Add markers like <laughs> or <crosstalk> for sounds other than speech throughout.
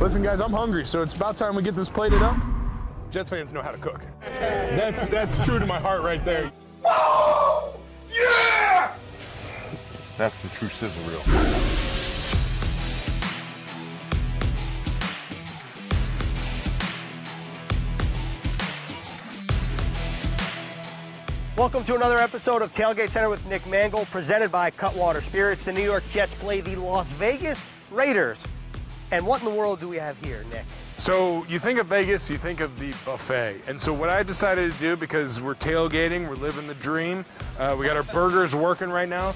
Listen, guys, I'm hungry, so it's about time we get this plated up. Jets fans know how to cook. That's that's true to my heart right there. Oh! Yeah! That's the true sizzle reel. Welcome to another episode of Tailgate Center with Nick Mangold, presented by Cutwater Spirits. The New York Jets play the Las Vegas Raiders. And what in the world do we have here, Nick? So you think of Vegas, you think of the buffet. And so what I decided to do, because we're tailgating, we're living the dream, uh, we got our burgers working right now,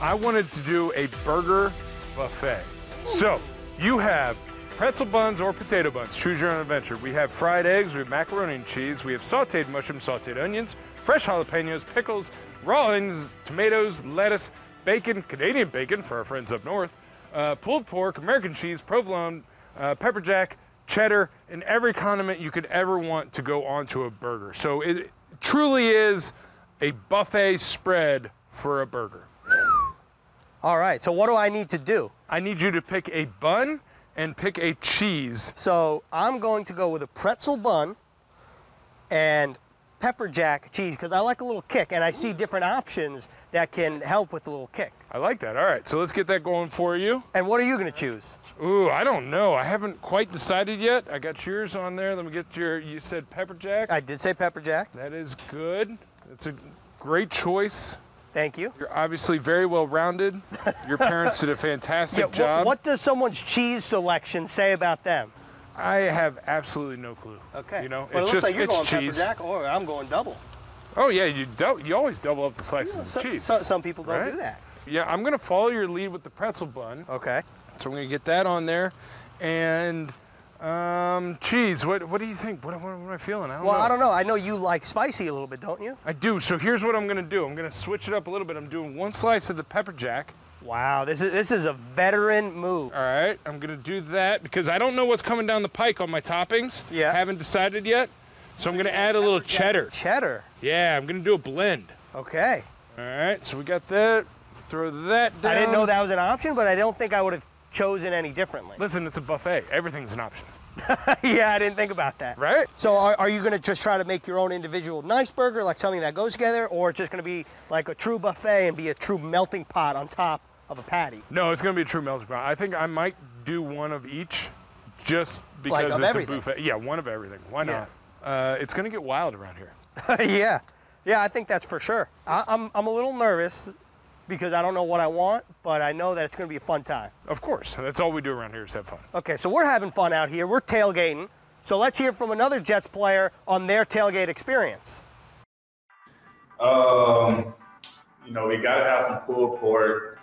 I wanted to do a burger buffet. So you have pretzel buns or potato buns, choose your own adventure. We have fried eggs, we have macaroni and cheese, we have sauteed mushrooms, sauteed onions, fresh jalapenos, pickles, raw onions, tomatoes, lettuce, bacon, Canadian bacon for our friends up north, uh, pulled pork, American cheese, provolone, uh, pepper jack, cheddar, and every condiment you could ever want to go onto a burger. So it truly is a buffet spread for a burger. All right, so what do I need to do? I need you to pick a bun and pick a cheese. So I'm going to go with a pretzel bun and pepper jack cheese because I like a little kick and I see different options that can help with the little kick. I like that. All right, so let's get that going for you. And what are you going to choose? Ooh, I don't know. I haven't quite decided yet. I got yours on there. Let me get your, you said pepper jack? I did say pepper jack. That is good. That's a great choice. Thank you. You're obviously very well rounded. Your parents did a <laughs> fantastic Yeah, job. what, what does someone's cheese selection say about them? I have absolutely no clue. Okay. You know, Well, it's it looks just like you're it's going cheese. pepper jack, or I'm going double. Oh yeah, you dou- you always double up the slices So- of cheese. so- some people don't right? do that. Yeah, I'm gonna follow your lead with the pretzel bun. Okay. So I'm gonna get that on there, and um, cheese. What what do you think? What, what, what am I feeling? I don't Well, know. I don't know. I know you like spicy a little bit, don't you? I do. So here's what I'm gonna do. I'm gonna switch it up a little bit. I'm doing one slice of the pepper jack. Wow, this is this is a veteran move. All right, I'm gonna do that because I don't know what's coming down the pike on my toppings. Yeah. Haven't decided yet. So I'm gonna add a little cheddar. Cheddar. Yeah, I'm gonna do a blend. Okay. All right, so we got that. Throw that down. I didn't know that was an option, but I don't think I would have chosen any differently. Listen, it's a buffet. Everything's an option, <laughs> yeah, I didn't think about that. right? So are, are you going to just try to make your own individual nice burger, like something that goes together, or it's just going to be like a true buffet and be a true melting pot on top of a patty? No, it's gonna be a true melting pot. I think I might do one of each, just because of it's everything. a buffet. Yeah, one of everything. Why Yeah. not? Uh, it's gonna get wild around here. <laughs> yeah, yeah, I think that's for sure. I, I'm, I'm a little nervous because I don't know what I want, but I know that it's going to be a fun time. Of course, that's all we do around here is have fun. Okay, so we're having fun out here. We're tailgating. So let's hear from another Jets player on their tailgate experience. Um, you know, we gotta have some pulled pork.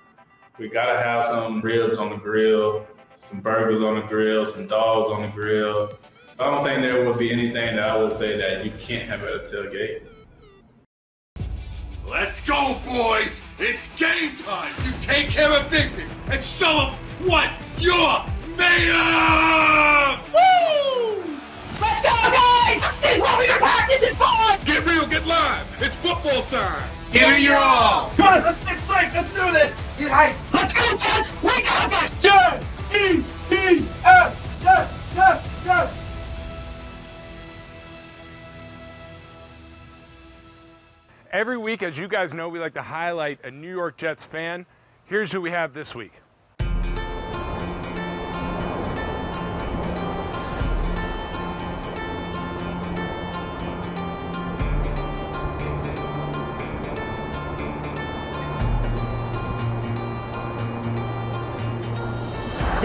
We gotta have some ribs on the grill, some burgers on the grill, some dogs on the grill. I don't think there would be anything that I would say that you can't have at a tailgate. Let's go, boys! It's game time! You take care of business and show them what you're made of! Woo! Let's go, guys! This is what we've been practicing for! Get real, get live! It's football time! Give it your all! Come on, let's get psyched! Let's do this! Get hype! Let's go, Jets! We got this! Every week, as you guys know, we like to highlight a New York Jets fan. Here's who we have this week.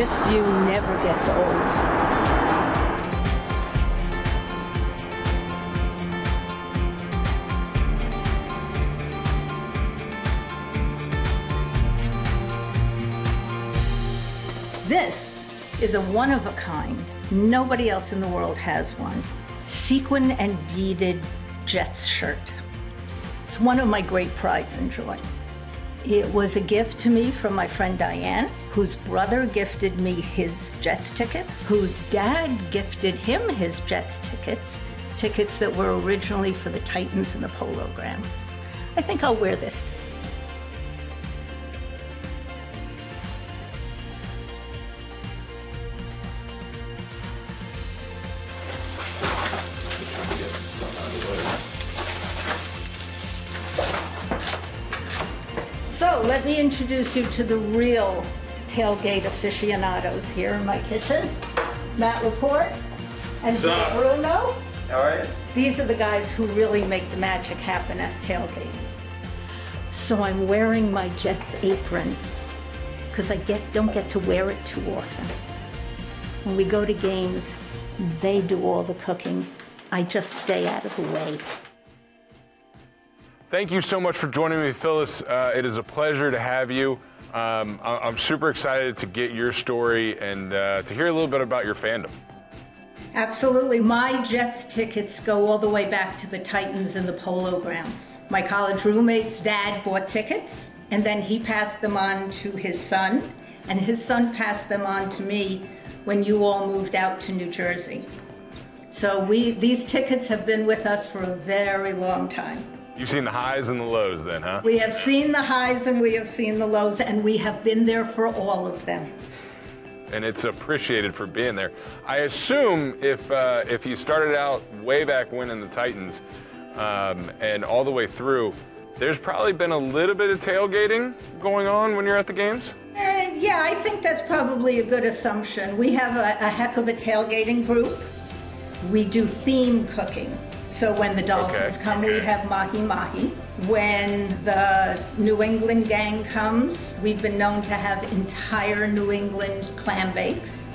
This view never gets old. This is a one of a kind. Nobody else in the world has one. Sequin and beaded Jets shirt. It's one of my great prides and joy. It was a gift to me from my friend Diane, whose brother gifted me his Jets tickets, whose dad gifted him his Jets tickets, tickets that were originally for the Titans and the Polo Grounds. I think I'll wear this. So let me introduce you to the real tailgate aficionados here in my kitchen. Matt Laporte and What's up? Bruno. All right. These are the guys who really make the magic happen at tailgates. So I'm wearing my Jets apron because I get don't get to wear it too often. When we go to games, they do all the cooking. I just stay out of the way. Thank you so much for joining me, Phyllis. Uh, it is a pleasure to have you. Um, I'm super excited to get your story and uh, to hear a little bit about your fandom. Absolutely. My Jets tickets go all the way back to the Titans and the Polo Grounds. My college roommate's dad bought tickets, and then he passed them on to his son, and his son passed them on to me when you all moved out to New Jersey. So we these tickets have been with us for a very long time. You've seen the highs and the lows then, huh? We have seen the highs and we have seen the lows, and we have been there for all of them. and it's appreciated for being there. I assume if uh, if you started out way back when in the Titans um, and all the way through, there's probably been a little bit of tailgating going on when you're at the games. Uh, yeah, I think that's probably a good assumption. We have a, a heck of a tailgating group. We do theme cooking. So when the Dolphins Okay. come, we have mahi mahi. When the New England gang comes, we've been known to have entire New England clam bakes.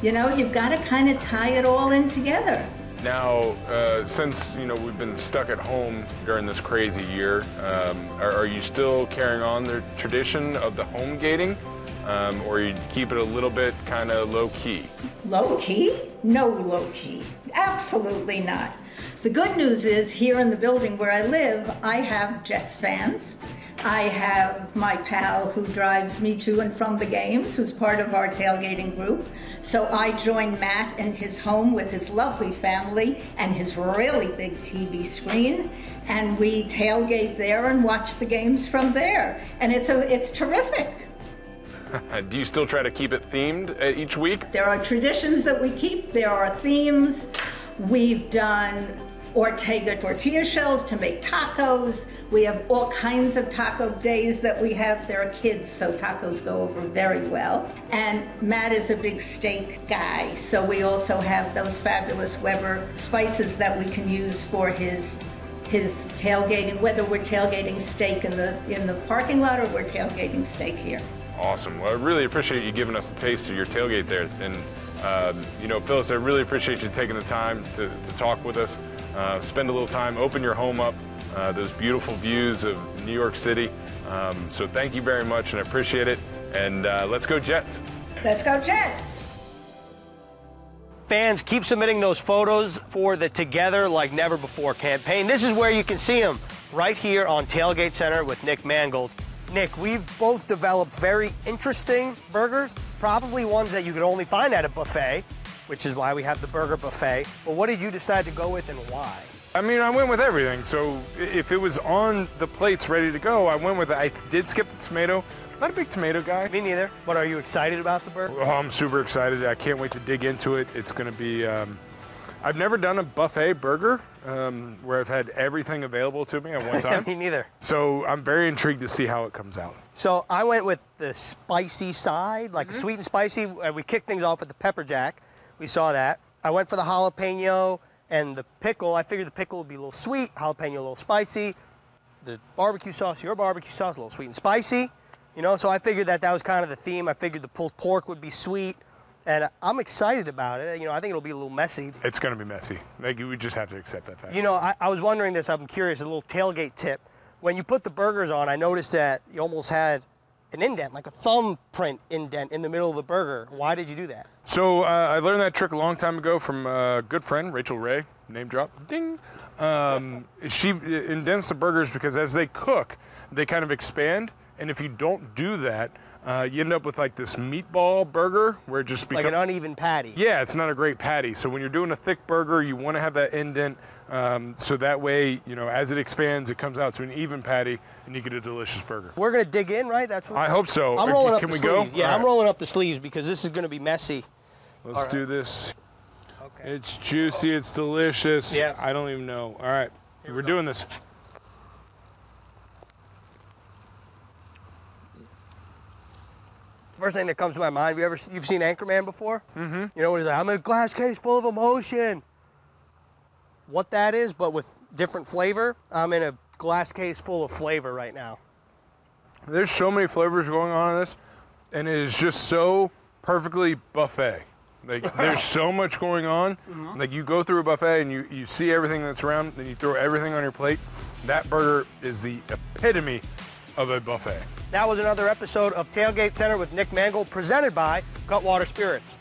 You know, you've got to kind of tie it all in together. Now, uh, since you know we've been stuck at home during this crazy year, um, are, are you still carrying on the tradition of the home gating, um, or you keep it a little bit kind of low key? Low key? No low key. Absolutely not. The good news is here in the building where I live, I have Jets fans. I have my pal who drives me to and from the games, who's part of our tailgating group. So I join Matt in his home with his lovely family and his really big TV screen, and we tailgate there and watch the games from there. And it's a, it's terrific. <laughs> Do you still try to keep it themed uh, each week? There are traditions that we keep, there are themes. We've done Ortega tortilla shells to make tacos. We have all kinds of taco days that we have. There are kids, so tacos go over very well. And Matt is a big steak guy, so we also have those fabulous Weber spices that we can use for his his tailgating, whether we're tailgating steak in the in the parking lot or we're tailgating steak here. Awesome. Well, I really appreciate you giving us a taste of your tailgate there. And, um, you know, Phyllis, I really appreciate you taking the time to, to talk with us, uh, spend a little time, open your home up, uh, those beautiful views of New York City. Um, so thank you very much, and I appreciate it. And uh, let's go Jets. Let's go Jets! Fans, keep submitting those photos for the Together Like Never Before campaign. This is where you can see them right here on Tailgate Center with Nick Mangold. Nick, we've both developed very interesting burgers, probably ones that you could only find at a buffet, which is why we have the burger buffet. But what did you decide to go with and why? I mean, I went with everything. So if it was on the plates ready to go, I went with it. I did skip the tomato. Not a big tomato guy. Me neither. But are you excited about the burger? Oh, I'm super excited. I can't wait to dig into it. It's going to be. Um, I've never done a buffet burger um, where I've had everything available to me at one <laughs> time. Me neither. so I'm very intrigued to see how it comes out. So I went with the spicy side, like Mm-hmm. sweet and spicy. We kicked things off with the pepper jack. We saw that. I went for the jalapeno and the pickle. I figured the pickle would be a little sweet, jalapeno a little spicy. The barbecue sauce, your barbecue sauce, a little sweet and spicy. You know, so I figured that that was kind of the theme. I figured the pulled pork would be sweet, and I'm excited about it. You know, I think it'll be a little messy. It's going to be messy. Like we just have to accept that fact. You know, I, I was wondering this. I'm curious. A little tailgate tip. When you put the burgers on, I noticed that you almost had an indent, like a thumbprint indent in the middle of the burger. Why did you do that? So uh, I learned that trick a long time ago from a good friend, Rachael Ray. Name drop. Ding. Um, she indents the burgers because as they cook, they kind of expand, and if you don't do that, uh, you end up with like this meatball burger where it just becomes Like an uneven patty. Yeah, it's not a great patty. So when you're doing a thick burger, you want to have that indent, um, so that way, you know, as it expands, it comes out to an even patty, and you get a delicious burger. We're gonna dig in, right? That's what I hope so. I'm Uh, rolling up Can the we sleeves. go? Yeah, All I'm right. rolling up the sleeves because this is gonna be messy. Let's All right. do this. Okay. It's juicy. It's delicious. Yeah. I don't even know. All right, we we're go. doing this. First thing that comes to my mind, have you ever you've seen Anchorman before? Mm-hmm. You know what he's like, I'm in a glass case full of emotion. What that is, but with different flavor, I'm in a glass case full of flavor right now. There's so many flavors going on in this, and it is just so perfectly buffet. Like <laughs> there's so much going on. Like you go through a buffet and you, you see everything that's around, then you throw everything on your plate. That burger is the epitome of a buffet. That was another episode of Tailgate Center with Nick Mangold, presented by Cutwater Spirits.